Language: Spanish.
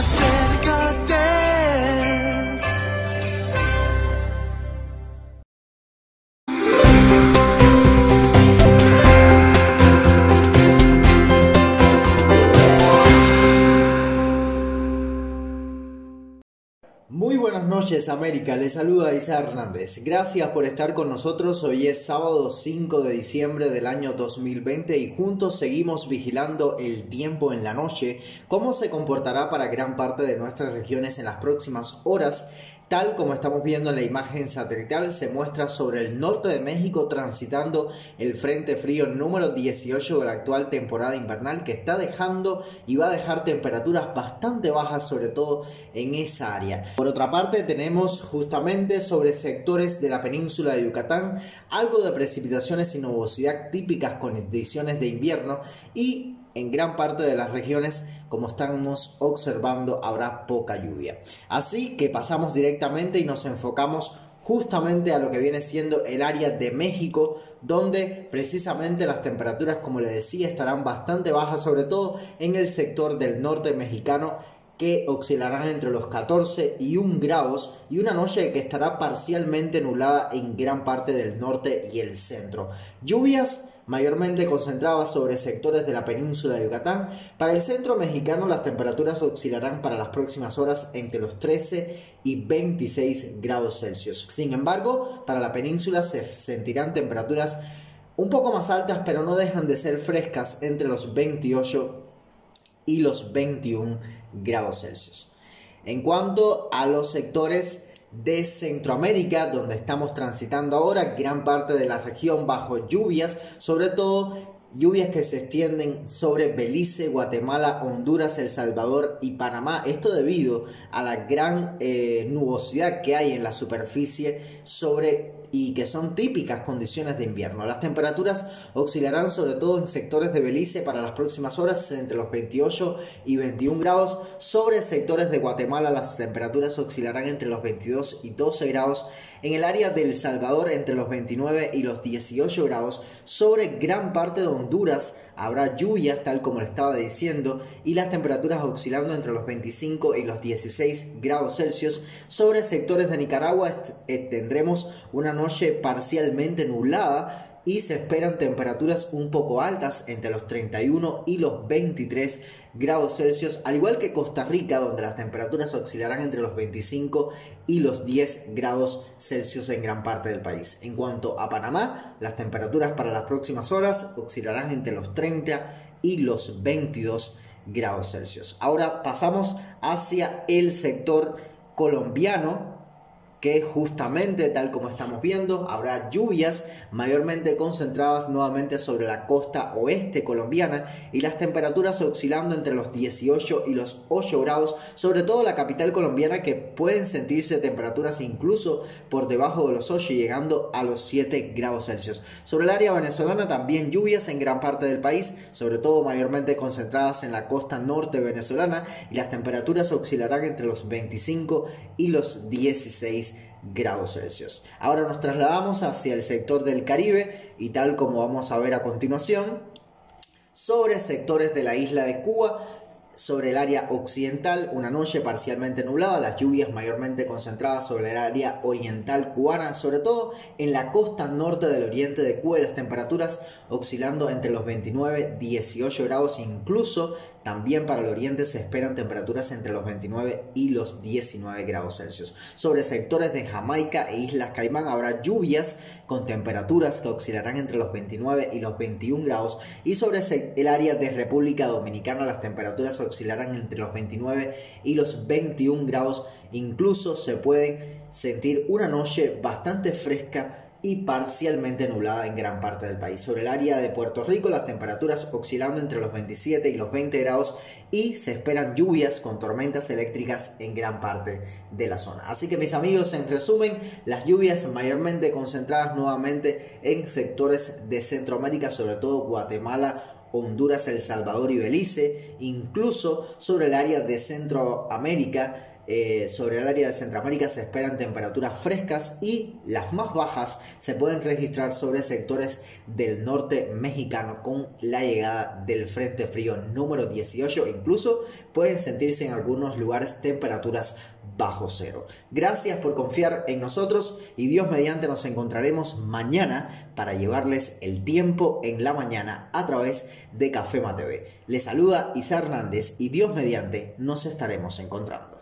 acércate. Noches América, les saluda Isa Hernández. Gracias por estar con nosotros. Hoy es sábado 5 de diciembre del año 2020 y juntos seguimos vigilando el tiempo en la noche, cómo se comportará para gran parte de nuestras regiones en las próximas horas Tal como estamos viendo en la imagen satelital, se muestra sobre el norte de México transitando el frente frío número 18 de la actual temporada invernal que está dejando y va a dejar temperaturas bastante bajas sobre todo en esa área. Por otra parte tenemos justamente sobre sectores de la península de Yucatán algo de precipitaciones y nubosidad típicas con condiciones de invierno y en gran parte de las regiones, como estamos observando, habrá poca lluvia. Así que pasamos directamente y nos enfocamos justamente a lo que viene siendo el área de México, donde precisamente las temperaturas, como les decía, estarán bastante bajas, sobre todo en el sector del norte mexicano que oscilarán entre los 14 y 1 grados y una noche que estará parcialmente nublada en gran parte del norte y el centro. Lluvias mayormente concentradas sobre sectores de la península de Yucatán. Para el centro mexicano las temperaturas oscilarán para las próximas horas entre los 13 y 26 grados Celsius. Sin embargo, para la península se sentirán temperaturas un poco más altas, pero no dejan de ser frescas entre los 28 y los 21 grados Celsius. En cuanto a los sectores de Centroamérica, donde estamos transitando ahora, gran parte de la región bajo lluvias, sobre todo lluvias que se extienden sobre Belice, Guatemala, Honduras, El Salvador y Panamá. Esto debido a la gran eh, nubosidad que hay en la superficie sobre y que son típicas condiciones de invierno. Las temperaturas oscilarán sobre todo en sectores de Belice para las próximas horas entre los 28 y 21 grados. Sobre sectores de Guatemala las temperaturas oscilarán entre los 22 y 12 grados. En el área del Salvador entre los 29 y los 18 grados. Sobre gran parte de Honduras habrá lluvias tal como le estaba diciendo y las temperaturas oscilando entre los 25 y los 16 grados Celsius. Sobre sectores de Nicaragua eh, tendremos una noche parcialmente nublada y se esperan temperaturas un poco altas entre los 31 y los 23 grados Celsius, al igual que Costa Rica, donde las temperaturas oscilarán entre los 25 y los 10 grados Celsius en gran parte del país. En cuanto a Panamá, las temperaturas para las próximas horas oscilarán entre los 30 y los 22 grados Celsius. Ahora pasamos hacia el sector colombiano que justamente tal como estamos viendo habrá lluvias mayormente concentradas nuevamente sobre la costa oeste colombiana y las temperaturas oscilando entre los 18 y los 8 grados, sobre todo la capital colombiana que pueden sentirse temperaturas incluso por debajo de los 8 llegando a los 7 grados Celsius. Sobre el área venezolana también lluvias en gran parte del país, sobre todo mayormente concentradas en la costa norte venezolana y las temperaturas oscilarán entre los 25 y los 16 grados Celsius. Ahora nos trasladamos hacia el sector del Caribe y tal como vamos a ver a continuación, sobre sectores de la isla de Cuba, sobre el área occidental, una noche parcialmente nublada, las lluvias mayormente concentradas sobre el área oriental cubana, sobre todo en la costa norte del oriente de Cuba, las temperaturas oscilando entre los 29 y 18 grados, incluso también para el oriente se esperan temperaturas entre los 29 y los 19 grados Celsius. Sobre sectores de Jamaica e Islas Caimán habrá lluvias con temperaturas que oscilarán entre los 29 y los 21 grados y sobre el área de República Dominicana las temperaturas oscilarán entre los 29 y los 21 grados. Incluso se puede sentir una noche bastante fresca y parcialmente nublada en gran parte del país. Sobre el área de Puerto Rico, las temperaturas oscilando entre los 27 y los 20 grados y se esperan lluvias con tormentas eléctricas en gran parte de la zona. Así que mis amigos, en resumen, las lluvias mayormente concentradas nuevamente en sectores de Centroamérica, sobre todo Guatemala, Honduras, El Salvador y Belice, incluso sobre el área de Centroamérica eh, sobre el área de Centroamérica se esperan temperaturas frescas y las más bajas se pueden registrar sobre sectores del norte mexicano con la llegada del Frente Frío número 18. Incluso pueden sentirse en algunos lugares temperaturas bajo cero. Gracias por confiar en nosotros y Dios mediante nos encontraremos mañana para llevarles el tiempo en la mañana a través de Café TV. Les saluda Isa Hernández y Dios mediante nos estaremos encontrando.